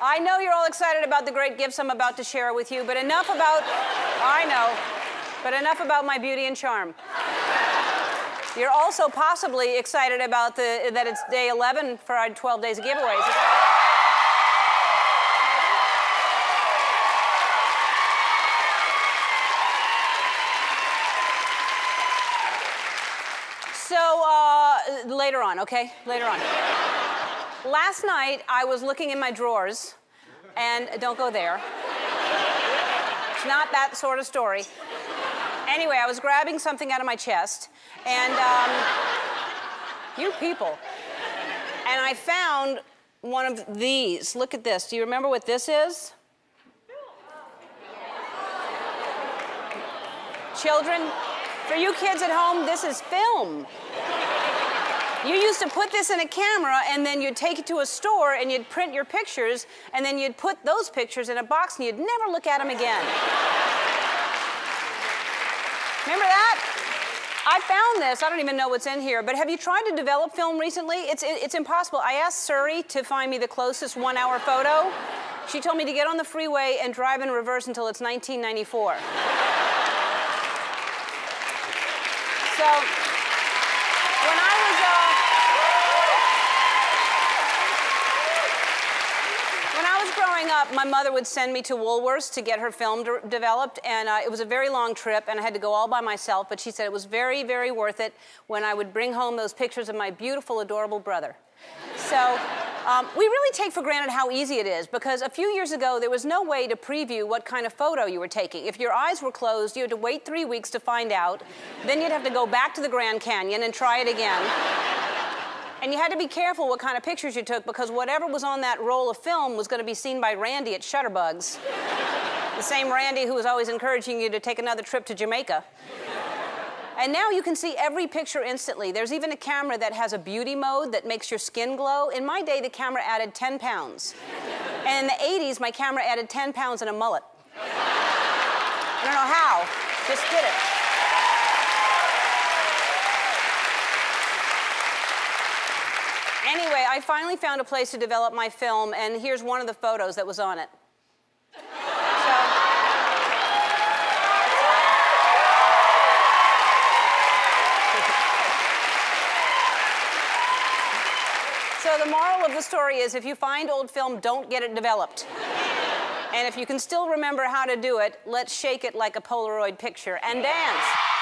I know you're all excited about the great gifts I'm about to share with you, but enough about, I know, but enough about my beauty and charm. You're also possibly excited about the, that it's day 11 for our 12 days of giveaways. So, uh, later on, okay? Later on. Last night, I was looking in my drawers, and don't go there. It's not that sort of story. Anyway, I was grabbing something out of my chest, and um, you people. And I found one of these. Look at this. Do you remember what this is? Children, for you kids at home, this is film. You used to put this in a camera and then you'd take it to a store and you'd print your pictures and then you'd put those pictures in a box and you'd never look at them again. Remember that? I found this. I don't even know what's in here, but have you tried to develop film recently? It's, it, it's impossible. I asked Siri to find me the closest one hour photo. She told me to get on the freeway and drive in reverse until it's 1994. so, up, my mother would send me to Woolworths to get her film de developed, and uh, it was a very long trip, and I had to go all by myself, but she said it was very, very worth it when I would bring home those pictures of my beautiful, adorable brother. So um, we really take for granted how easy it is because a few years ago there was no way to preview what kind of photo you were taking. If your eyes were closed, you had to wait three weeks to find out. Then you'd have to go back to the Grand Canyon and try it again. And you had to be careful what kind of pictures you took because whatever was on that roll of film was going to be seen by Randy at Shutterbugs. the same Randy who was always encouraging you to take another trip to Jamaica. And now you can see every picture instantly. There's even a camera that has a beauty mode that makes your skin glow. In my day, the camera added 10 pounds. And in the 80s, my camera added 10 pounds and a mullet. I don't know how, just did it. Anyway, I finally found a place to develop my film, and here's one of the photos that was on it. So the moral of the story is if you find old film, don't get it developed. and if you can still remember how to do it, let's shake it like a Polaroid picture and dance.